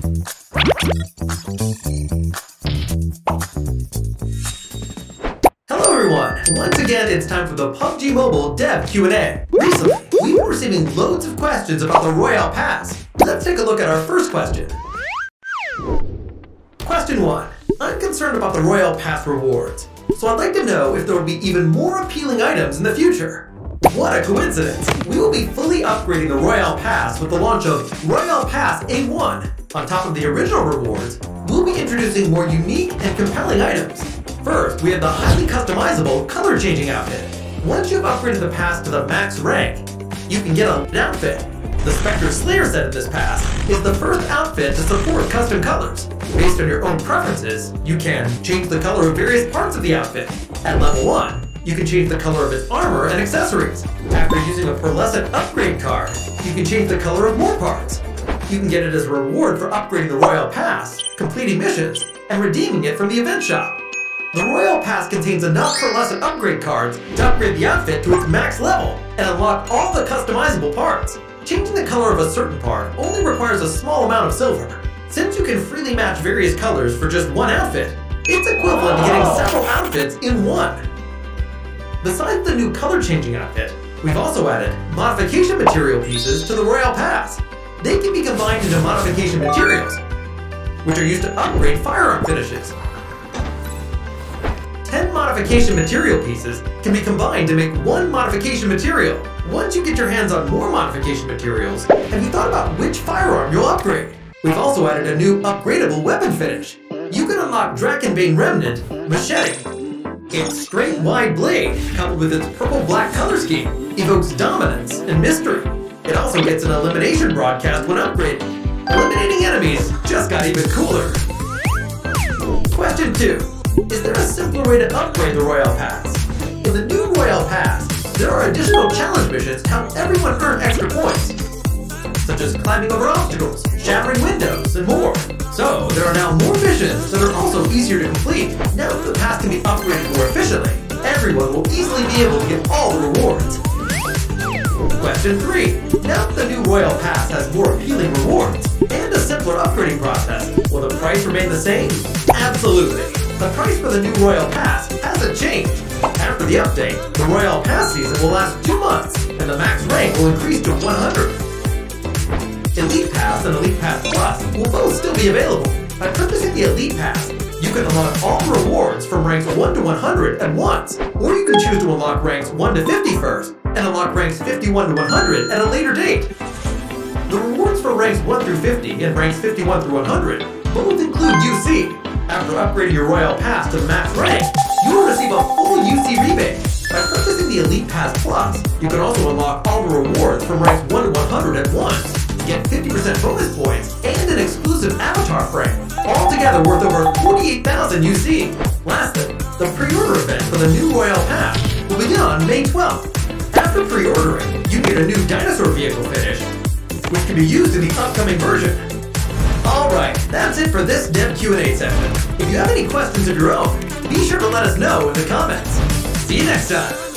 Hello everyone! Once again, it's time for the PUBG Mobile Dev Q&A. Recently, we've been receiving loads of questions about the Royale Pass. Let's take a look at our first question. Question 1. I'm concerned about the Royale Pass rewards, so I'd like to know if there will be even more appealing items in the future. What a coincidence! We will be fully upgrading the Royale Pass with the launch of Royale Pass A1. On top of the original rewards, we'll be introducing more unique and compelling items. First, we have the highly customizable color changing outfit. Once you've upgraded the pass to the max rank, you can get an outfit. The Spectre Slayer set of this pass is the first outfit to support custom colors. Based on your own preferences, you can change the color of various parts of the outfit. At level 1, you can change the color of its armor and accessories. After using a pearlescent upgrade card, you can change the color of more parts. You can get it as a reward for upgrading the Royale Pass, completing missions, and redeeming it from the event shop. The Royale Pass contains enough pearlescent upgrade cards to upgrade the outfit to its max level and unlock all the customizable parts. Changing the color of a certain part only requires a small amount of silver. Since you can freely match various colors for just one outfit, it's equivalent to getting several outfits in one. Besides the new color changing outfit, we've also added modification material pieces to the Royale Pass. They can be combined into modification materials, which are used to upgrade firearm finishes. 10 modification material pieces can be combined to make one modification material. Once you get your hands on more modification materials, have you thought about which firearm you'll upgrade? We've also added a new upgradable weapon finish. You can unlock Drakenbane Remnant Machete. Its straight wide blade, coupled with its purple-black color scheme, evokes dominance and mystery. It also gets an elimination broadcast when upgraded. Eliminating enemies just got even cooler. Question 2. Is there a simpler way to upgrade the Royale Pass? In the new Royale Pass, there are additional challenge missions to help everyone earn extra points, such as climbing over obstacles, shattering windows, and more. So, there are now more missions that are also easier to complete. Now that the pass can be upgraded more efficiently, everyone will easily be able to get all the rewards. Question 3. Now that the new Royale Pass has more appealing rewards and a simpler upgrading process, will the price remain the same? Absolutely. The price for the new Royale Pass hasn't changed. After the update, the Royale Pass season will last two months, and the max rank will increase to 100. Elite Pass and Elite Pass Plus will both still be available. By purchasing the Elite Pass, you can unlock all rewards from ranks 1 to 100 at once, or you can choose to unlock ranks 1 to 50 first, and unlock ranks 51 to 100 at a later date. The rewards for ranks 1 through 50 and ranks 51 through 100 both include UC. After upgrading your Royale Pass to max rank, you will receive a full UC rebate. By purchasing the Elite Pass Plus, you can also unlock all the rewards from ranks 1 to 100 at once, get 50% bonus points, and an exclusive avatar frame, all together worth over 48,000 UC. Lastly, the pre-order event for the new Royale Pass will begin on May 12th. After pre-ordering, you get a new dinosaur vehicle finish, which can be used in the upcoming version. Alright, that's it for this Dev Q&A session. If you have any questions of your own, be sure to let us know in the comments. See you next time!